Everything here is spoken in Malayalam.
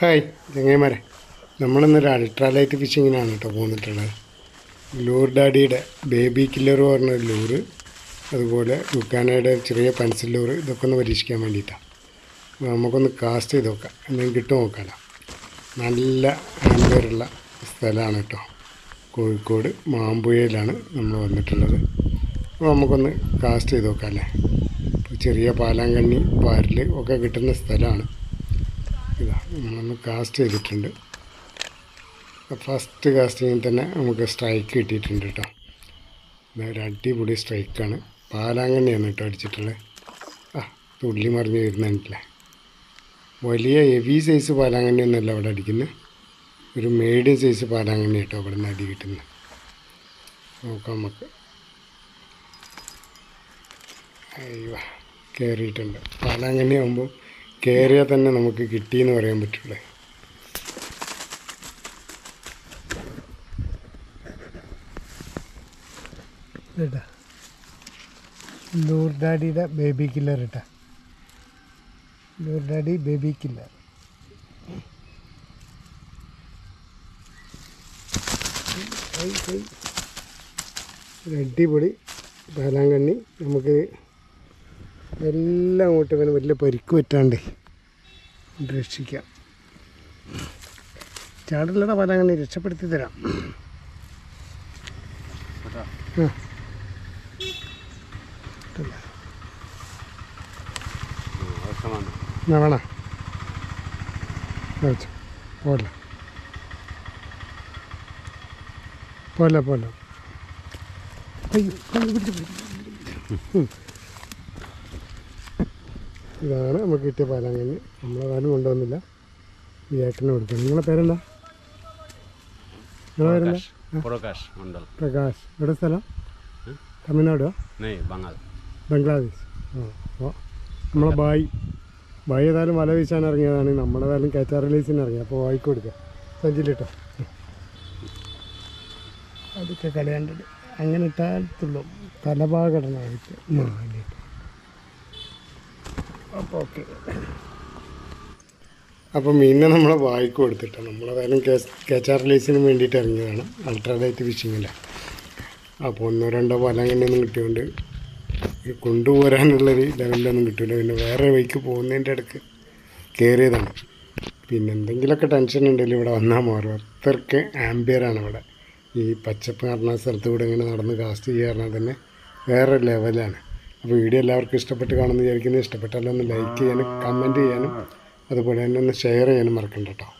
ഹായ് ഒരു നമ്മളിന്നൊരു അൾട്രാലൈറ്റ് ഫിഷിങ്ങിനാണ് കേട്ടോ പോന്നിട്ടുള്ളത്. ലൂർ ഡാഡിയുടെ ബേബി കില്ലർ പറഞ്ഞ ലൂറ് അതുപോലെ ലുക്കാനയുടെ ചെറിയ പെൻസിൽ ലൂറ് ഇതൊക്കെ ഒന്ന് പരീക്ഷിക്കാൻ വേണ്ടിയിട്ടാണ് നമുക്കൊന്ന് കാസ്റ്റ് ചെയ്ത് നോക്കാം. എന്തെങ്കിലും കിട്ടും നോക്കാമല്ലോ നല്ല ആംബിയറുള്ള സ്ഥലമാണ് കേട്ടോ. കോഴിക്കോട് മാമ്പുഴയിലാണ് നമ്മൾ വന്നിട്ടുള്ളത്. അപ്പോൾ നമുക്കൊന്ന് കാസ്റ്റ് ചെയ്ത് നോക്കാം അല്ലേ? ചെറിയ പാലാങ്കണ്ണി പാരൽ ഒക്കെ കിട്ടുന്ന സ്ഥലമാണ്. ഇതാ നമ്മളൊന്ന് കാസ്റ്റ് ചെയ്തിട്ടുണ്ട്. ഫസ്റ്റ് കാസ്റ്റിങ്ങിൽ തന്നെ നമുക്ക് സ്ട്രൈക്ക് കിട്ടിയിട്ടുണ്ട് കേട്ടോ ഇതൊരു അടിപൊളി സ്ട്രൈക്കാണ് പാലാങ്കണ്ണിയാണ് കേട്ടോ അടിച്ചിട്ടുള്ളത് ആ തുള്ളി മറിഞ്ഞ് വരുന്നില്ലേ വലിയ ഹെവി സൈസ് പാലാങ്കണ്ണിയൊന്നുമല്ല അവിടെ അടിക്കുന്നത്. ഒരു മീഡിയം സൈസ് പാലാങ്കണ്ണി കേട്ടോ അവിടെ നിന്ന് അടി കിട്ടുന്നത്. നോക്കാം നമുക്ക്. അയ്യോ കയറിയിട്ടുണ്ട് പാലാങ്കണ്ണി ആകുമ്പോൾ കയറിയാൽ തന്നെ നമുക്ക് കിട്ടിയെന്ന് പറയാൻ പറ്റുള്ളൂ ഡാഡിയുടെ ബേബി കില്ലർ ഇട്ടാ ഡാഡി ബേബി കില്ലർ. അടിപൊളി പാലാങ്കണ്ണി നമുക്ക് എല്ലാം അങ്ങോട്ട് ഇവന് വലിയ പരിക്ക് പറ്റാണ്ട് രക്ഷിക്കാം. ചാടില്ലട അങ്ങനെ രക്ഷപ്പെടുത്തി തരാം. വേണ. പോലെ പോലെ പോലെ. ഇതാണ് നമുക്ക് കിട്ടിയ പാലാങ്കഞ്ഞ്. നമ്മളെ കാലം കൊണ്ടുവന്നില്ല. ഈ ഏട്ടനെ കൊടുക്കണം നിങ്ങളുടെ പേരെന്താ? നിങ്ങളെ പേരെന്താ? പ്രകാശ്. പ്രകാശ് എവിടെ സ്ഥലം? തമിഴ്നാടോ? ബംഗ്ലാദേശ്. ആ അപ്പോൾ നമ്മളെ ബായി. ബായി ഏതായാലും വല വീശാൻ ഇറങ്ങിയതാണ്. നമ്മുടെ ഏതായാലും കയറ്റാർ റിലീസിന് ഇറങ്ങിയത് അപ്പോൾ വായി കൊടുക്കുക സഞ്ചിലിട്ടോ അതൊക്കെ കളയാണ്ടത് അങ്ങനെ ഇട്ടാത്തുള്ളൂ തുള്ളും. തലഭാഗടനായിട്ട് മാലിട്ട് അപ്പോൾ ഓക്കെ. അപ്പോൾ മീനിനെ നമ്മൾ വായിക്ക് കൊടുത്തിട്ടാണ്. നമ്മളേതായാലും കെച്ചാർ റിലീസിന് വേണ്ടിയിട്ട് ഇറങ്ങിയതാണ്. അൾട്രാലൈറ്റ് ഫിഷിങ്ങിൽ അപ്പോൾ ഒന്നോ രണ്ടോ വല വലങ്ങനെയൊന്നും കിട്ടിയോണ്ട് കൊണ്ടുപോരാനുള്ളൊരു ലെവലിലൊന്നും കിട്ടില്ല പിന്നെ വേറെ വഴിക്ക് പോകുന്നതിന്റെ ഇടയ്ക്ക് കയറിയതാണ് പിന്നെ എന്തെങ്കിലുമൊക്കെ ടെൻഷൻ ഉണ്ടെങ്കിൽ ഇവിടെ വന്നാൽ മാറും. അത്രയ്ക്ക് ആംബിയറാണ് ഇവിടെ. ഈ പച്ചപ്പ് നടന്ന സ്ഥലത്ത് കൂടെ ഇങ്ങനെ നടന്ന് കാസ്റ്റ് ചെയ്യാറുണ്ടെങ്കിൽ തന്നെ വേറെ ലെവലാണ് വീഡിയോ എല്ലാവർക്കും ഇഷ്ടപ്പെട്ട് കാണുമെന്ന് വിചാരിക്കുന്നത് ഇഷ്ടപ്പെട്ടാലൊന്ന് ലൈക്ക് ചെയ്യാനും കമന്റ് ചെയ്യാനും അതുപോലെ തന്നെ ഒന്ന് ഷെയർ ചെയ്യാനും മറക്കണ്ട കേട്ടോ.